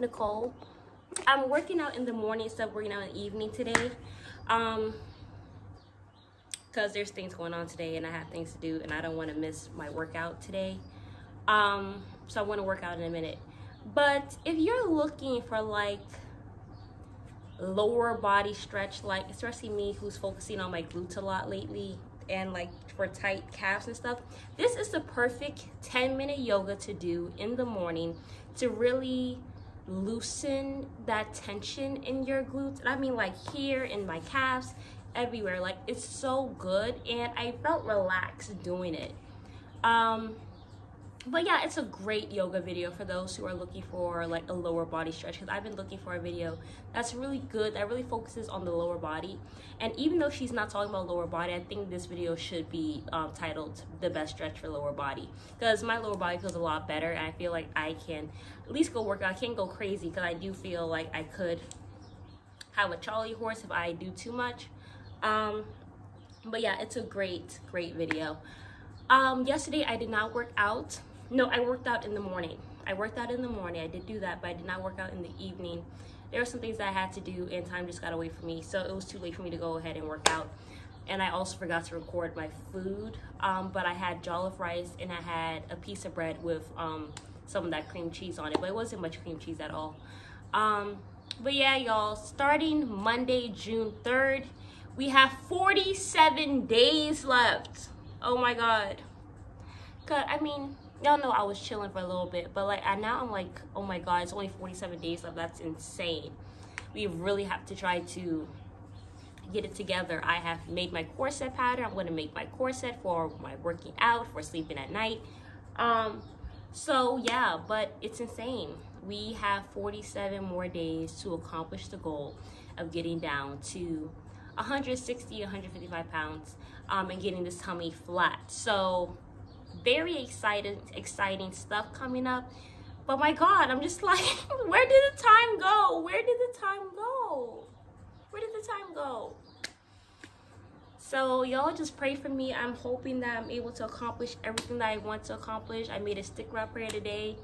Nicole. I'm working out in the morning instead of working out in the evening today. Um, because there's things going on today and I have things to do and I don't want to miss my workout today. Um, so I want to work out in a minute. But if you're looking for like lower body stretch, like especially me who's focusing on my glutes a lot lately and like for tight calves and stuff, this is the perfect 10 minute yoga to do in the morning to really loosen that tension in your glutes. And I mean like here in my calves everywhere. Like it's so good and I felt relaxed doing it. Um, but yeah, it's a great yoga video for those who are looking for like a lower body stretch because I've been looking for a video that's really good, that really focuses on the lower body. And even though she's not talking about lower body, I think this video should be um, titled The Best Stretch for Lower Body because my lower body feels a lot better and I feel like I can at least go work out. I can't go crazy because I do feel like I could have a Charlie horse if I do too much. Um, but yeah, it's a great, great video. Um, yesterday I did not work out. No, I worked out in the morning. I worked out in the morning. I did do that, but I did not work out in the evening. There were some things that I had to do and time just got away from me. So it was too late for me to go ahead and work out. And I also forgot to record my food. Um, but I had jollof rice and I had a piece of bread with um, some of that cream cheese on it. But it wasn't much cream cheese at all. Um, but yeah, y'all, starting Monday, June 3rd, we have 47 days left. Oh my God. Cause I mean, y'all know I was chilling for a little bit, but like I now I'm like, oh my God, it's only 47 days left. That's insane. We really have to try to get it together. I have made my corset pattern. I'm gonna make my corset for my working out, for sleeping at night. Um, so yeah, but it's insane. We have 47 more days to accomplish the goal of getting down to 160, 155 pounds um, and getting this tummy flat. So very exciting, exciting stuff coming up. But my God, I'm just like, where did the time go? Where did the time go? Where did the time go? So y'all just pray for me. I'm hoping that I'm able to accomplish everything that I want to accomplish. I made a sticker up here today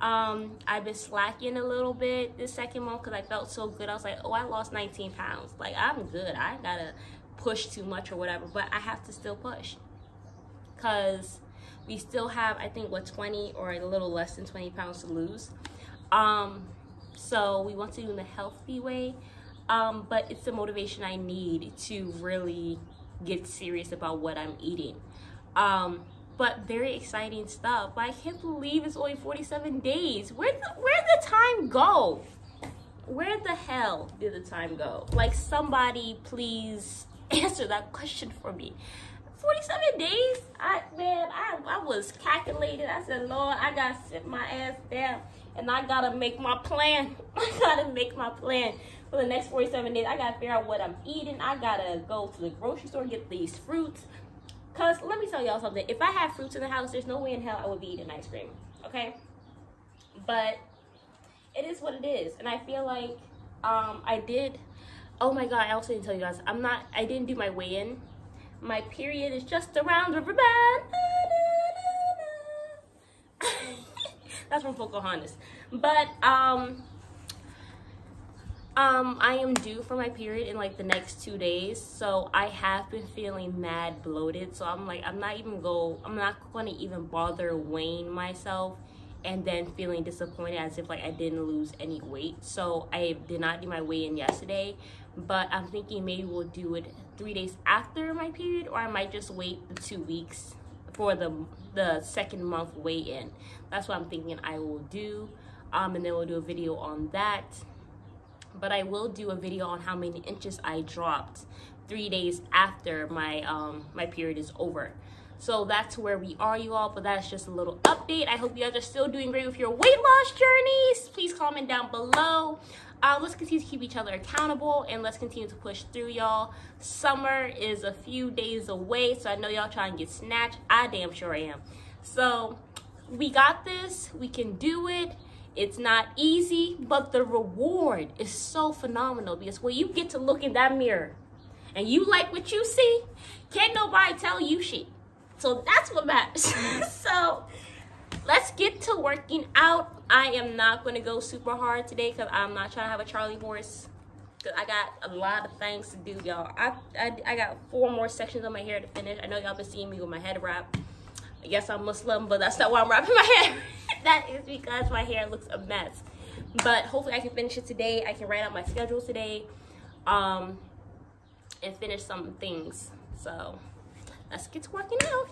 um, I've been slacking a little bit this second month because I felt so good. I was like, oh, I lost 19 pounds. Like, I'm good. I gotta push too much or whatever, but I have to still push because we still have, I think, what, 20 or a little less than 20 pounds to lose. Um, so we want to do it in a healthy way, um, but it's the motivation I need to really get serious about what I'm eating. Um, but very exciting stuff. But I can't believe it's only 47 days. Where the, where the time go? Where the hell did the time go? Like somebody please answer that question for me. 47 days? I man, I, I was calculating. I said, Lord, I gotta sit my ass down and I gotta make my plan. I gotta make my plan for the next 47 days. I gotta figure out what I'm eating. I gotta go to the grocery store, and get these fruits. Cause let me tell y'all something. If I had fruits in the house, there's no way in hell I would be eating ice cream. Okay? But it is what it is. And I feel like um I did oh my god, I also didn't tell you guys, I'm not I didn't do my weigh-in. My period is just around the bend. That's from Pocahontas. But um um, I am due for my period in like the next two days, so I have been feeling mad bloated. So I'm like, I'm not even go, I'm not gonna even bother weighing myself and then feeling disappointed as if like I didn't lose any weight. So I did not do my weigh-in yesterday, but I'm thinking maybe we'll do it three days after my period, or I might just wait the two weeks for the the second month weigh-in. That's what I'm thinking I will do. Um, and then we'll do a video on that but I will do a video on how many inches I dropped three days after my um, my period is over. So that's where we are, you all. But that's just a little update. I hope you guys are still doing great with your weight loss journeys. Please comment down below. Uh, let's continue to keep each other accountable and let's continue to push through, y'all. Summer is a few days away, so I know y'all trying to get snatched. I damn sure am. So we got this. We can do it. It's not easy, but the reward is so phenomenal because when you get to look in that mirror and you like what you see, can't nobody tell you shit. So that's what matters. so let's get to working out. I am not going to go super hard today because I'm not trying to have a Charlie horse. Cause I got a lot of things to do, y'all. I, I, I got four more sections of my hair to finish. I know y'all been seeing me with my head wrap. Yes, I'm Muslim, but that's not why I'm wrapping my hair. that is because my hair looks a mess. But hopefully I can finish it today. I can write out my schedule today. Um, and finish some things. So let's get to working out.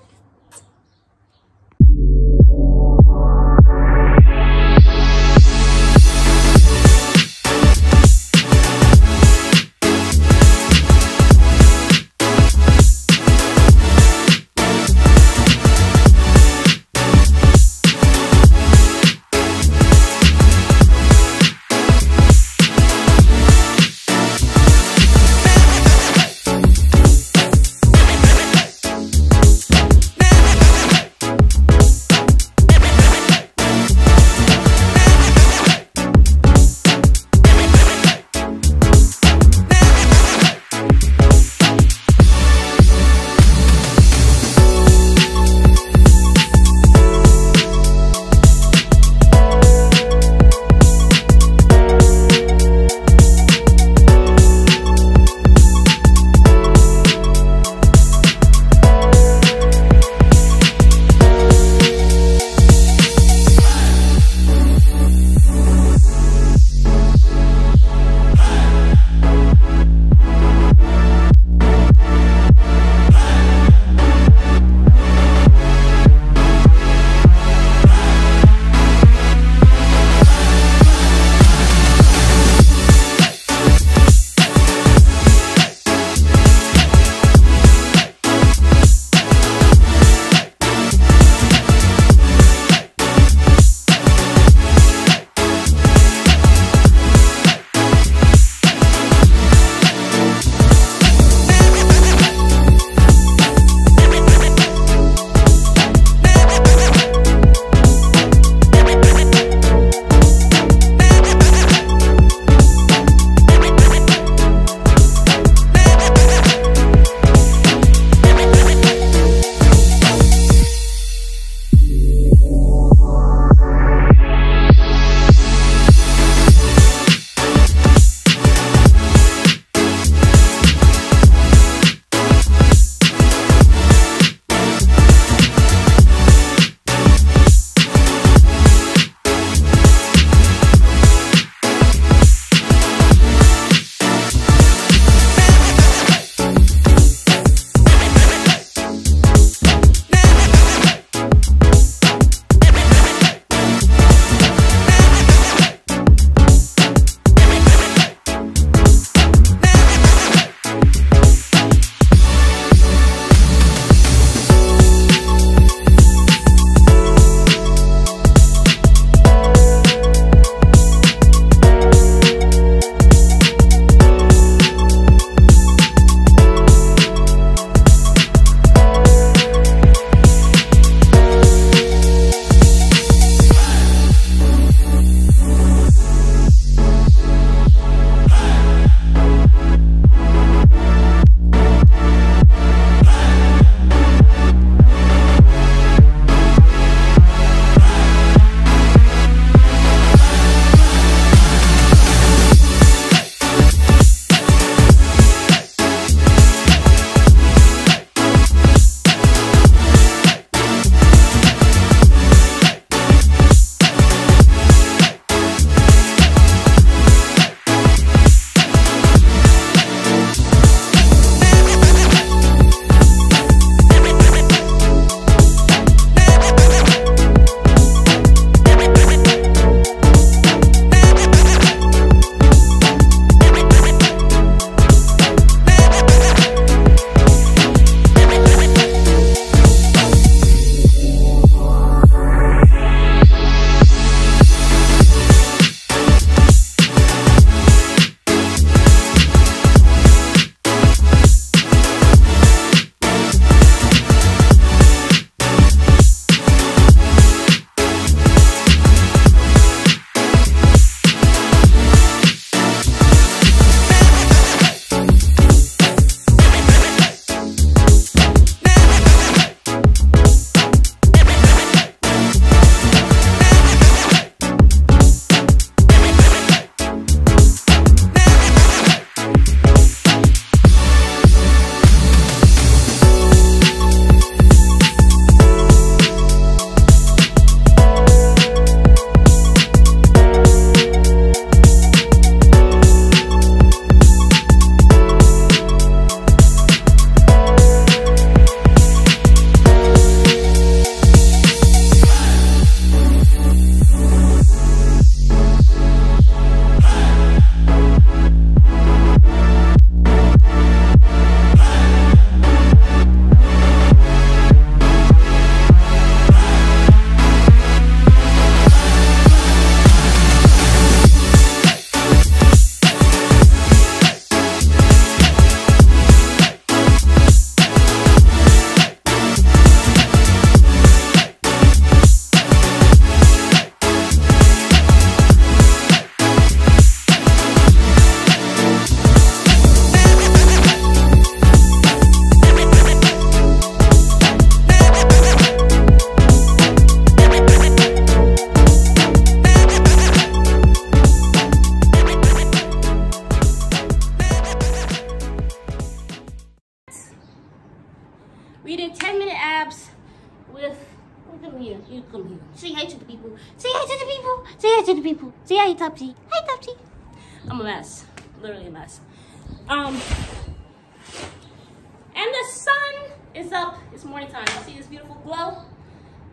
It's morning time. You see this beautiful glow?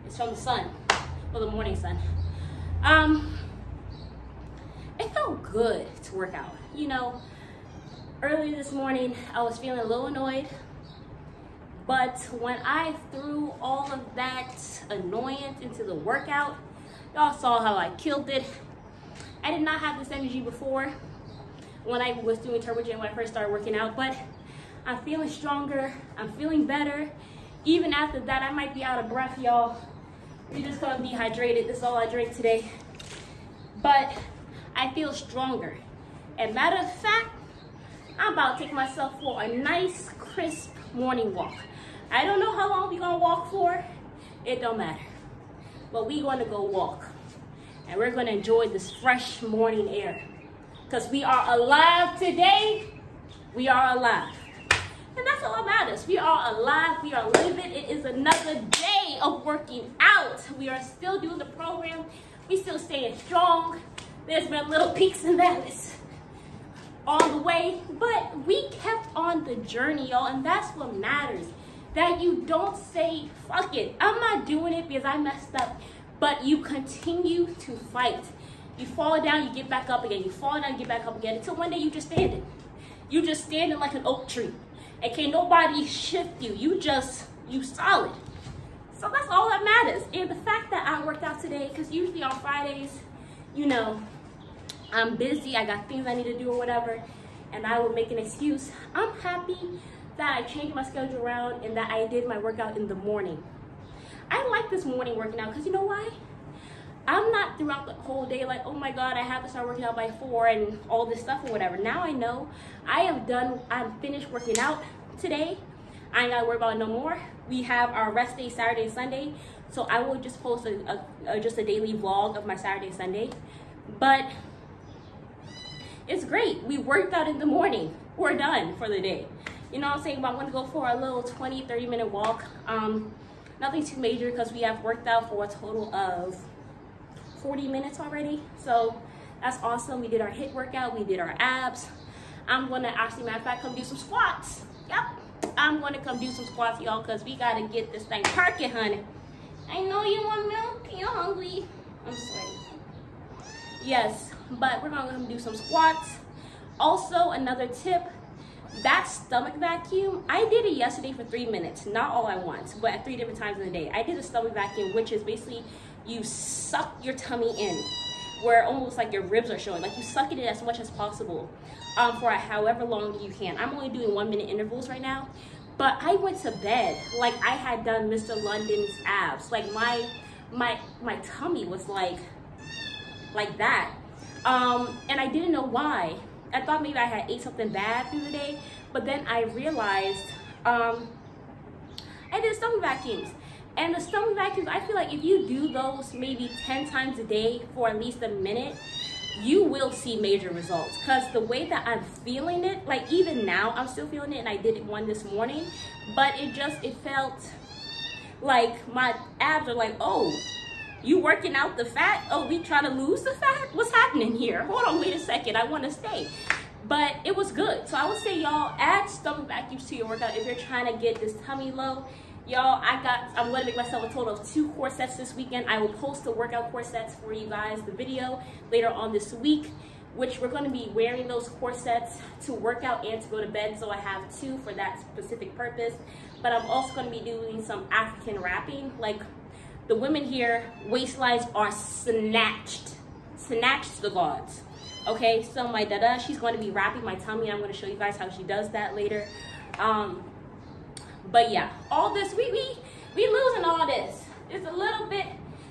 It's from the sun. Well, the morning sun. Um, it felt good to work out. You know, earlier this morning, I was feeling a little annoyed. But when I threw all of that annoyance into the workout, y'all saw how I killed it. I did not have this energy before when I was doing Turbo Jam when I first started working out, but I'm feeling stronger. I'm feeling better. Even after that, I might be out of breath, y'all. You're just gonna dehydrated. This is all I drink today. But I feel stronger. And matter of fact, I'm about to take myself for a nice, crisp morning walk. I don't know how long we're gonna walk for. It don't matter. But we're gonna go walk. And we're gonna enjoy this fresh morning air. Because we are alive today. We are alive. And that's all that matters. We are alive. We are living. It is another day of working out. We are still doing the program. We still staying strong. There's been little peaks and valleys on the way, but we kept on the journey, y'all, and that's what matters. That you don't say, fuck it, I'm not doing it because I messed up, but you continue to fight. You fall down, you get back up again. You fall down, you get back up again until one day you just standing. You just standing like an oak tree. And can't nobody shift you. You just, you solid. So that's all that matters. And the fact that I worked out today, because usually on Fridays, you know, I'm busy, I got things I need to do or whatever, and I will make an excuse. I'm happy that I changed my schedule around and that I did my workout in the morning. I like this morning working out because you know why? I'm not throughout the whole day like, oh my God, I have to start working out by four and all this stuff or whatever. Now I know I have done, I'm finished working out today. I ain't gotta worry about no more. We have our rest day Saturday and Sunday. So I will just post a, a, a just a daily vlog of my Saturday and Sunday. But it's great. We worked out in the morning. We're done for the day. You know what I'm saying? But I'm gonna go for a little 20, 30 minute walk. Um, nothing too major because we have worked out for a total of 40 minutes already. So that's awesome. We did our HIIT workout, we did our abs. I'm gonna actually, matter of fact, come do some squats. Yep, I'm gonna come do some squats, y'all, because we gotta get this thing perking, honey. I know you want milk, you're hungry. I'm sweaty. Yes, but we're gonna do some squats. Also, another tip, that stomach vacuum, I did it yesterday for three minutes, not all at once, but at three different times in the day. I did a stomach vacuum, which is basically you suck your tummy in, where almost like your ribs are showing, like you suck it in as much as possible um, for however long you can. I'm only doing one minute intervals right now, but I went to bed like I had done Mr. London's abs. Like my my my tummy was like like that um, and I didn't know why. I thought maybe I had ate something bad through the day, but then I realized um, I did stomach vacuums. And the stomach vacuums, I feel like if you do those maybe 10 times a day for at least a minute, you will see major results. Because the way that I'm feeling it, like even now, I'm still feeling it and I did it one this morning, but it just, it felt like my abs are like, oh, you working out the fat? Oh, we trying to lose the fat? What's happening here? Hold on, wait a second. I want to stay. But it was good. So I would say y'all add stomach vacuums to your workout if you're trying to get this tummy low. Y'all, I got, I'm gonna make myself a total of two corsets this weekend. I will post the workout corsets for you guys, the video later on this week, which we're gonna be wearing those corsets to work out and to go to bed. So I have two for that specific purpose. But I'm also gonna be doing some African wrapping, like the women here, waistlines are snatched. Snatched the gods. Okay, so my dada, she's going to be wrapping my tummy. I'm going to show you guys how she does that later. Um, but yeah, all this, we, we, we losing all this. It's a little bit,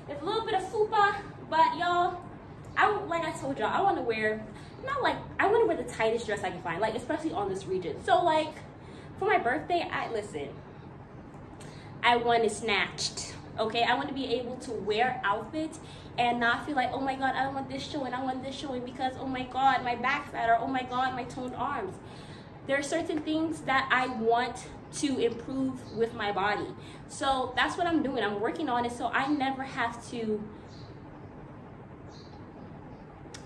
it's a little bit of fupa, but y'all, I like I told y'all, I want to wear, not like, I want to wear the tightest dress I can find, like especially on this region. So like, for my birthday, I, listen, I want it snatched okay i want to be able to wear outfits and not feel like oh my god i want this showing i want this showing because oh my god my back's fat or oh my god my toned arms there are certain things that i want to improve with my body so that's what i'm doing i'm working on it so i never have to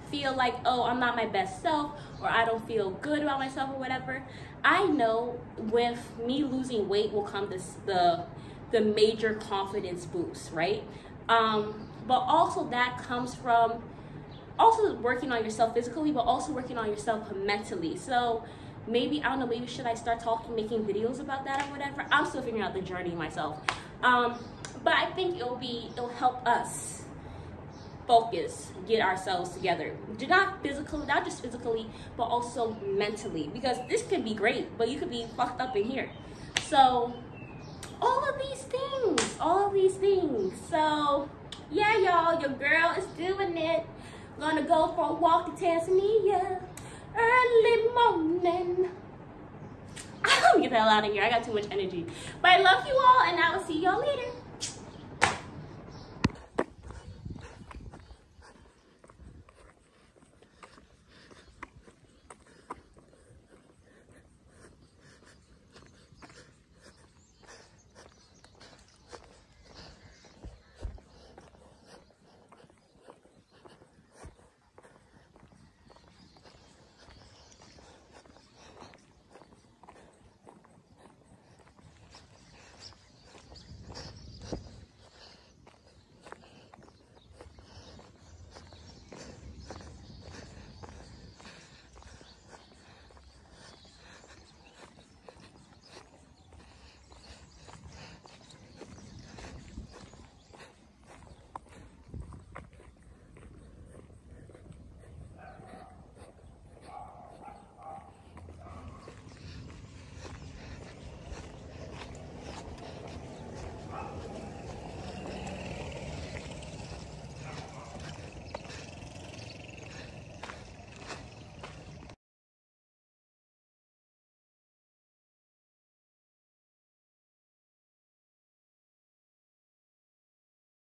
feel like, oh, I'm not my best self or I don't feel good about myself or whatever, I know with me losing weight will come this the the major confidence boost, right? Um, but also that comes from also working on yourself physically, but also working on yourself mentally. So maybe I don't know, maybe should I start talking, making videos about that or whatever? I'm still figuring out the journey myself. Um, but I think it'll be it'll help us focus, get ourselves together. Do not physically, not just physically, but also mentally. Because this can be great, but you could be fucked up in here. So all of these things, all of these things. So yeah, y'all, your girl is doing it. Gonna go for a walk to Tanzania early morning. I'm gonna get the hell out of here. I got too much energy. But I love you all, and I will see y'all later.